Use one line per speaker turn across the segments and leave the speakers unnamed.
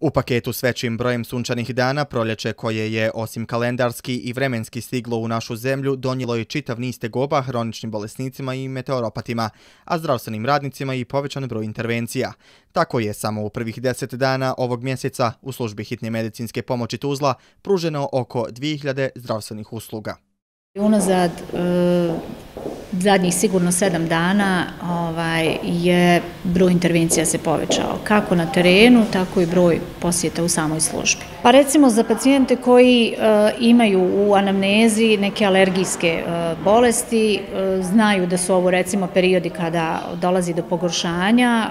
U paketu s većim brojem sunčanih dana, proljeće koje je, osim kalendarski i vremenski stiglo u našu zemlju, donijelo je čitav niz tegoba hroničnim bolesnicima i meteoropatima, a zdravstvenim radnicima i povećan broj intervencija. Tako je samo u prvih deset dana ovog mjeseca u službi hitne medicinske pomoći Tuzla pruženo oko 2000 zdravstvenih usluga.
Unazad e, zadnjih sigurno sedam dana ovaj, je broj intervencija se povećao, kako na terenu, tako i broj posjeta u samoj službi. Pa recimo za pacijente koji e, imaju u anamnezi neke alergijske e, bolesti, e, znaju da su ovo recimo periodi kada dolazi do pogoršanja,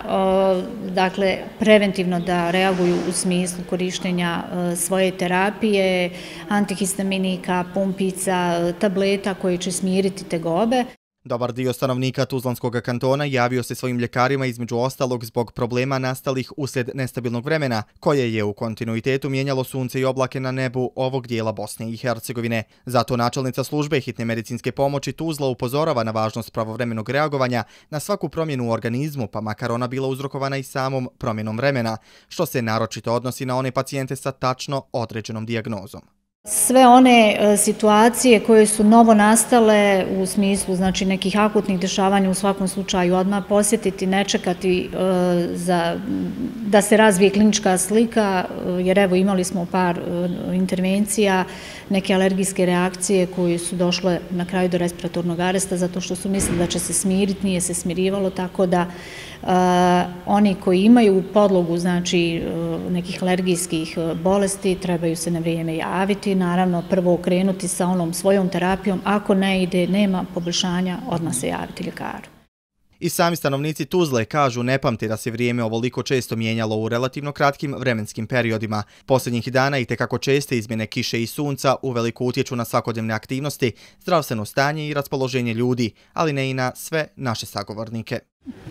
dakle preventivno da reaguju u smislu korištenja svoje terapije, antihistaminika, pumpica, tableta koji će smiriti te gobe.
Dobar dio stanovnika Tuzlanskog kantona javio se svojim ljekarima između ostalog zbog problema nastalih usred nestabilnog vremena, koje je u kontinuitetu mijenjalo sunce i oblake na nebu ovog dijela Bosne i Hercegovine. Zato načelnica službe hitne medicinske pomoći Tuzla upozorava na važnost pravovremenog reagovanja na svaku promjenu u organizmu, pa makar ona bila uzrokovana i samom promjenom vremena, što se naročito odnosi na one pacijente sa tačno određenom diagnozom.
Sve one e, situacije koje su novo nastale u smislu znači nekih akutnih dešavanja u svakom slučaju odmah posjetiti, ne čekati e, za, da se razvije klinička slika, e, jer evo imali smo par intervencija, neke alergijske reakcije koje su došle na kraju do respiratornog aresta zato što su mislili da će se smiriti, nije se smirivalo, tako da oni koji imaju podlogu znači eh, nekih alergijskih eh, bolesti trebaju se na vrijeme javiti, naravno prvo okrenuti sa onom svojom terapijom, ako ne ide, nema poboljšanja, odmah se javiti ljekaru.
I sami stanovnici Tuzle kažu ne pamte da se vrijeme ovoliko često mijenjalo u relativno kratkim vremenskim periodima. Posljednjih dana i tekako česte izmjene kiše i sunca u veliku utječu na svakodnevne aktivnosti, zdravstveno stanje i raspoloženje ljudi, ali ne i na sve naše sagovornike.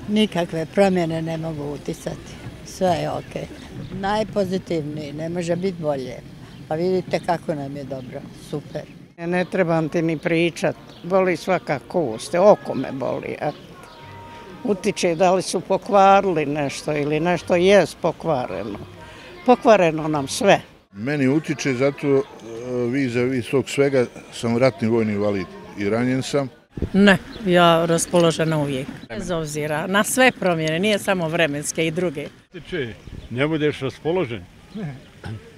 Nikakve promjene ne mogu utisati. Sve je okej. Najpozitivniji, ne može biti bolje. Pa vidite kako nam je dobro, super.
Ne trebam ti ni pričat, boli svaka kost, oko me boli. Utiče da li su pokvarili nešto ili nešto je pokvareno. Pokvareno nam sve.
Meni utiče zato vi za vi svog svega sam ratni vojni invalid i ranjen sam.
Ne, ja raspoložena uvijek. Bez obzira na sve promjene, nije samo vremenske i druge.
Ne budeš raspoložen? Ne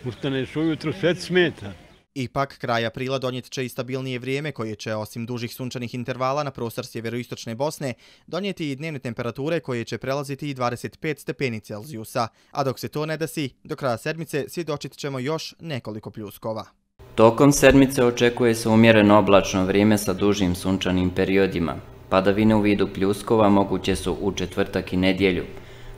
ustaneš ujutru, sve smeta.
Ipak, kraj aprila donijet će i stabilnije vrijeme koje će, osim dužih sunčanih intervala na prostor sjeveroistočne Bosne, donijeti i dnevne temperature koje će prelaziti i 25 stepeni Celzijusa. A dok se to ne desi, do kraja sedmice svjedočit ćemo još nekoliko pljuskova.
Tokom sedmice očekuje se umjereno oblačno vrijeme sa dužim sunčanim periodima. Padavine u vidu pljuskova moguće su u četvrtak i nedjelju.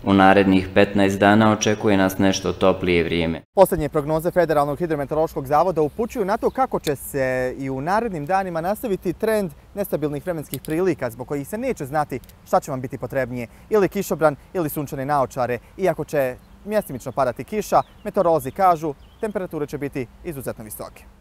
U narednih 15 dana očekuje nas nešto toplije vrijeme.
Poslednje prognoze Federalnog hidrometeorološkog zavoda upućuju na to kako će se i u narednim danima nastaviti trend nestabilnih vremenskih prilika zbog kojih se neće znati šta će vam biti potrebnije ili kišobran ili sunčane naočare. Iako će mjestimično padati kiša, meteorolozi kažu temperature će biti izuzetno visoke.